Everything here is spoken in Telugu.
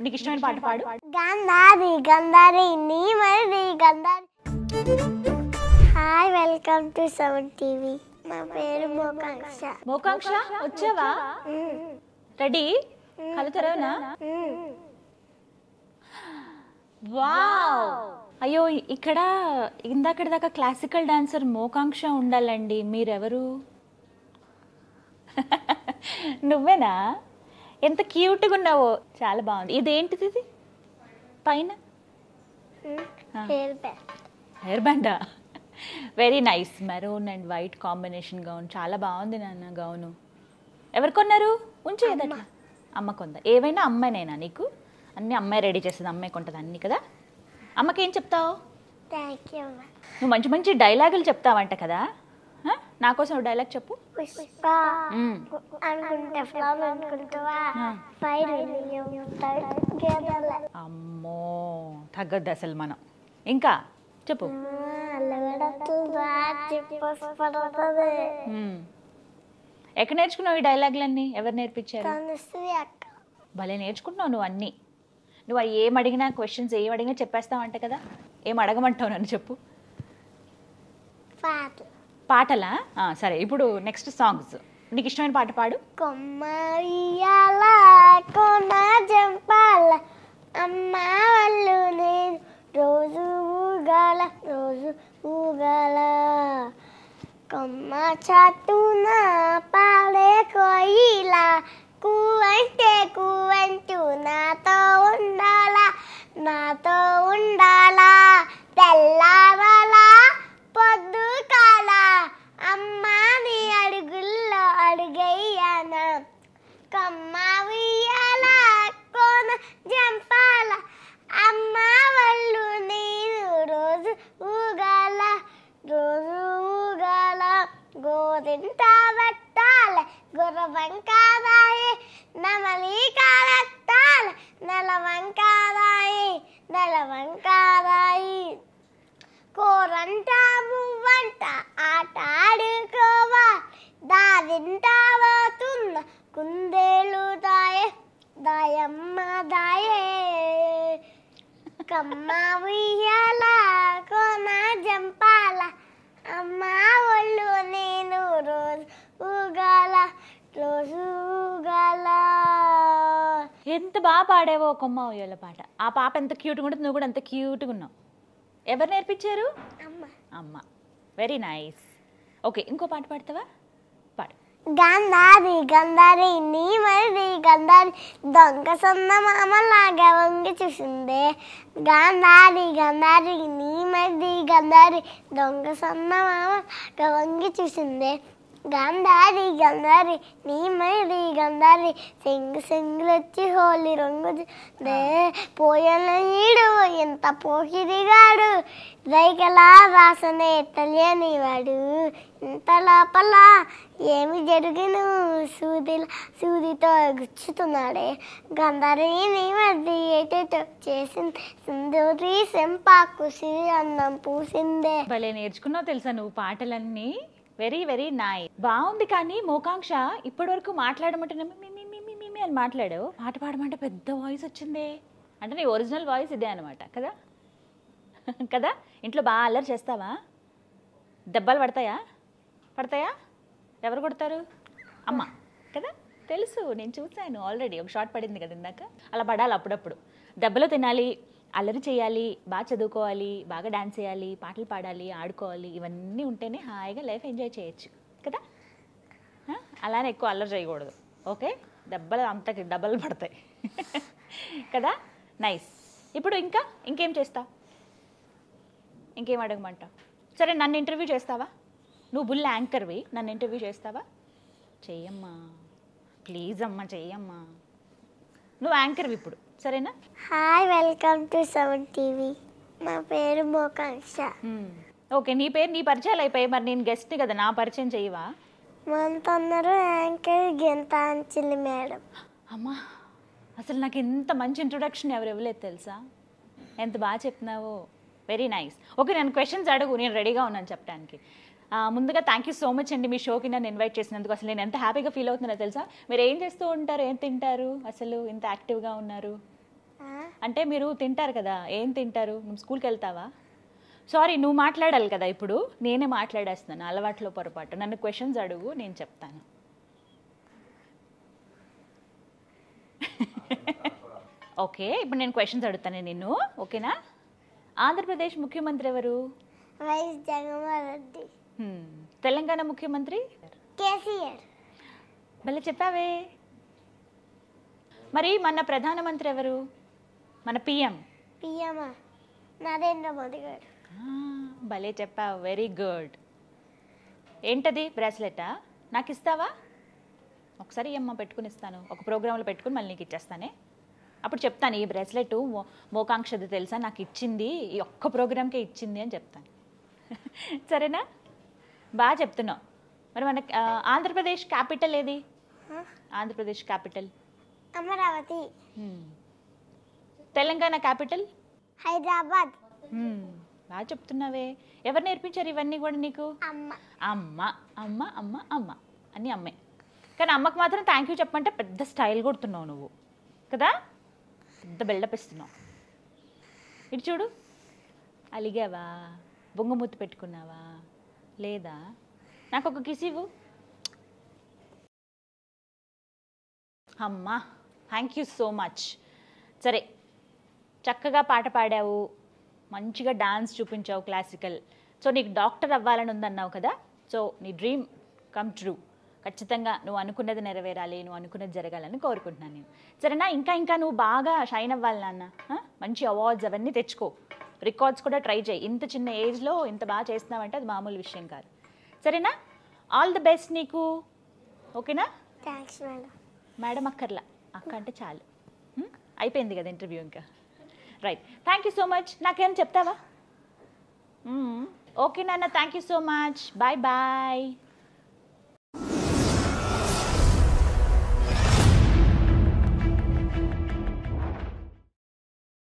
నీకు ఇష్టమైన పాట పాడు. గంధారి గంధారి నీ మరి Gandhari. Hi welcome to seven TV నా పేరు మోకాంక్ష. మోకాంక్ష. వచ్చావా? రెడీ? కళ్ళు తెరవనా? వావ్! అయ్యో ఇక్కడ ఇందాకటి దాకా క్లాసికల్ డాన్సర్ మోకాంక్ష ఉండాలండి. మీరెవరు? నువ్వేనా? ఎంత క్యూట్గా ఉన్నావో. చాలా బాగుంది. ఇదేంటిది ఇది? పైన? Hair బ్యాండా very nice maroon and white combination gown చాలా బాగుంది నాన్న గౌను. ఎవరు కొన్నారు? ఉంచు ఏదట్లా అమ్మ కొంద. ఏవైనా అమ్మాయినేనా నీకు? అన్నీ అమ్మాయి రెడీ చేస్తుంది అమ్మాయి కొంటది అన్నీ కదా? అమ్మకి ఏం చెప్తావు నువ్వు మంచి మంచి డైలాగులు చెప్తావంట కదా? నా కోసం డైలాగ్ చెప్పు. పుష్ప మ్మ్. అనుకుంటే ఫ్లవర్ అనుకుంటావా ఆ. ఫైర్ గేదల అమ్మో తగ్గద్దు అసలు మనం. ఇంకా చెప్పు. ఎక్కడ నేర్చుకున్నావు ఈ డైలాగులన్నీ ఎవరు నేర్పించారు? భలే నేర్చుకుంటున్నావు నువ్వు అన్నీ. నువ్వు అవి ఏం అడిగినా క్వశ్చన్స్ ఏం అడిగినా చెప్పేస్తావంట కదా. ఏం అడగమంటావు నన్ను చెప్పు. పాటలు. పాటలా? ఆ, సరే ఇప్పుడు నెక్స్ట్ సాంగ్స్ నీకు ఇష్టమైన పాట పాడు. కొమ్మయ్యాల కొన జంపాల అమ్మ వాళ్ళు నేను రోజు ఊగాల రోజు ఊగాల. కొమ్మ చాటున పాడే కోయిల కూవంటే కూవంటూ నాతో ఉండాలా నాతో ఉండాలా తెల్లారాలా పొద్దు కాల అమ్మా నీ అడుగుల్లో అడుగయ్యాన కమ్మ ఉయ్యాల కోన జంపాల అమ్మ వాళ్ళు నేను రోజు ఊగాల రోజు ఊగాల గోరింట పెట్టాల గుర్రవంకారాయే నమలి కాలెత్తాల నెలవంకారాయి నెలవంకారాయి కూరంట మువ్వంట ఆట ఆడుకోవా దారింటా పోతున్న కుందేలు దాయే దాయమ్మ దాయే కమ్మ ఉయ్యాల కోన జంపాల అమ్మ ఒళ్ళు నేను రోజు ఊగాల రోజు ఊగాల ఎంత బాగా పాడావో కొమ్మ ఉయ్యాల పాట. ఆ పాప ఎంత క్యూట్గా ఉంటుంది నువ్వు కూడా అంత క్యూట్గా ఉన్నావు. ఎవరు నేర్పించారు? అమ్మ. అమ్మ. వెరీ నైస్ ఓకే ఇంకో పాట పాడతావా? పాడు గంధారి గంధారి నీ మరి గంధారి. దొంగ సొంత మామలాగా వంగి చూసిందే. గంధారి గంధారి నీ మరి గంధారి. దొంగ సొంత మామలాగా వంగి చూసిందే. గంధారి గంధారి నీ మైడి గంధారి సింగు సింగులొచ్చి హోలీ రంగు దే పోయన ఈడు ఎంత పోకిరిగాడు. రైకలా రాసనే తెలియని వాడు ఇంత లోపల ఏమి జరిగిను? సూదిలా సూదితో గుచ్చుతున్నాడే. గంధారిని మధ్య ఏటేటో చేసింది. సింధూరి సెంపాకు సిరి అన్నం పూసిందే. భలే నేర్చుకున్నావు తెలుసా నువ్వు పాటలన్నీ? Very very nice. బాగుంది కానీ మోకాంక్ష ఇప్పటి వరకు మాట్లాడమంటే మీ మీ అని మాట్లాడావు. పాట పాడమంటే పెద్ద వాయిస్ వచ్చిందే. అంటే నీ ఒరిజినల్ వాయిస్ ఇదే అనమాట కదా? కదా? ఇంట్లో బాగా అల్లరి చేస్తావా? దెబ్బలు పడతాయా? పడతాయా? ఎవరు కొడతారు? అమ్మ కదా? తెలుసు నేను చూశాను ఆల్రెడీ ఒక షార్ట్ పడింది కదా ఇందాక. అలా పడాలి అప్పుడప్పుడు. దెబ్బలు తినాలి అల్లరి చేయాలి బాగా చదువుకోవాలి బాగా డాన్స్ చేయాలి పాటలు పాడాలి ఆడుకోవాలి ఇవన్నీ ఉంటేనే హాయిగా లైఫ్ ఎంజాయ్ చేయొచ్చు కదా? అలానే ఎక్కువ అల్లరి చేయకూడదు ఓకే? దెబ్బలు అంతకి డబ్బలు పడతాయి కదా? నైస్. ఇప్పుడు ఇంకా? ఇంకేం చేస్తావు? ఇంకేం అడగమంటావు? సరే నన్ను ఇంటర్వ్యూ చేస్తావా? నువ్వు బుల్ యాంకర్వి నన్ను ఇంటర్వ్యూ చేస్తావా? చెయ్యమ్మా ప్లీజ్ అమ్మా చెయ్యమ్మా. నువ్వు యాంకర్వి ఇప్పుడు. సరేనా? Hi welcome to seven TV నా పేరు మోకాంక్ష. ఓకే నీ పేరు నీ పరిచయాలు అయిపోయాయి. మరి నేను గెస్ట్ని కదా నా పరిచయం చెయ్యవా మనతో అందరూ యాంకర్ గీత అంచిలి మేడం. అమ్మా అసలు నాకు ఎంత మంచి ఇంట్రొడక్షన్ ఎవరు ఇవ్వలేదు తెలుసా? ఎంత బాగా చెప్తున్నావో వెరీ నైస్ ఓకే నేను క్వశ్చన్స్ అడుగు నేను రెడీగా ఉన్నాను చెప్పడానికి ముందుగా థ్యాంక్ యూ సో మచ్ అండి మీ షోకి నన్ను ఇన్వైట్ చేసినందుకు. అసలు నేను ఎంత హ్యాపీగా ఫీల్ అవుతున్నానో తెలుసా? మీరు ఏం చేస్తూ ఉంటారు ఏం తింటారు? అసలు ఇంత యాక్టివ్గా ఉన్నారు? అంటే మీరు తింటారు కదా ఏం తింటారు? నువ్వు స్కూల్కి వెళ్తావా? సారీ నువ్వు మాట్లాడాలి కదా ఇప్పుడు. నేనే మాట్లాడేస్తున్నాను అలవాట్లో పొరపాటు. నన్ను క్వశ్చన్స్ అడుగు నేను చెప్తాను. ఓకే ఇప్పుడు నేను క్వశ్చన్స్ అడుగుతాను నిన్ను. ఓకేనా? ఆంధ్రప్రదేశ్ ముఖ్యమంత్రి ఎవరు? వైఎస్ జగన్మోహన్ రెడ్డి. హ్మ్. తెలంగాణ ముఖ్యమంత్రి? కేసీఆర్. భలే చెప్పావే. మరి మన ప్రధానమంత్రి ఎవరు? మన పిఎం. పిఎం నరేంద్ర మోదీ గారు. భలే చెప్పావు. Very good. ఏంటది బ్రాస్లెటా? నాకు ఇస్తావా? ఒకసారి ఈ అమ్మ పెట్టుకుని ఇస్తాను. ఒక ప్రోగ్రాంలో పెట్టుకుని మళ్ళీ నీకు ఇచ్చేస్తానే. అప్పుడు చెప్తాను ఈ బ్రాస్లెట్ మోకాంక్షది తెలుసా? నాకు ఇచ్చింది ఈ ఒక్క ప్రోగ్రామ్కే ఇచ్చింది అని చెప్తాను. సరేనా? బాగా చెప్తున్నావు. మరి మన ఆంధ్రప్రదేశ్ క్యాపిటల్ ఏది? ఆంధ్రప్రదేశ్ క్యాపిటల్. అమరావతి. తెలంగాణ క్యాపిటల్? హైదరాబాద్. బాగా చెప్తున్నావే. ఎవరు నేర్పించారు ఇవన్నీ కూడా నీకు? అమ్మ. అమ్మ అమ్మ అమ్మ అమ్మ. అన్నీ అమ్మే. కానీ అమ్మకు మాత్రం థ్యాంక్ యూ చెప్పంటే పెద్ద స్టైల్ కొడుతున్నావు నువ్వు. కదా? పెద్ద బిల్డప్ ఇస్తున్నావు. ఇటు చూడు. అలిగావా? బొంగమూతి పెట్టుకున్నావా? లేదా? నాకు ఒక కిస్ ఇవ్వు. అమ్మా థ్యాంక్ యూ సో మచ్ సరే చక్కగా పాట పాడావు. మంచిగా డాన్స్ చూపించావు క్లాసికల్. సో నీకు డాక్టర్ అవ్వాలని ఉందన్నావు కదా? సో నీ డ్రీమ్ కమ్ ట్రూ. ఖచ్చితంగా నువ్వు అనుకున్నది నెరవేరాలి నువ్వు అనుకున్నది జరగాలని కోరుకుంటున్నాను నేను. సరేనా? ఇంకా ఇంకా నువ్వు బాగా షైన్ అవ్వాలి నాన్న? మంచి అవార్డ్స్ అవన్నీ తెచ్చుకో. రికార్డ్స్ కూడా ట్రై చేయి. ఇంత చిన్న ఏజ్లో ఇంత బాగా చేస్తున్నావంటే అది మామూలు విషయం కాదు. సరేనా? ఆల్ ది బెస్ట్ నీకు. ఓకేనా? Thanks madam. మేడం అక్కర్లా. అక్క అంటే చాలు? అయిపోయింది కదా ఇంటర్వ్యూ ఇంకా. Right thank you so much నాకేం చెప్తావా? Hmm. ఓకే నాన్న. Thank you so much bye bye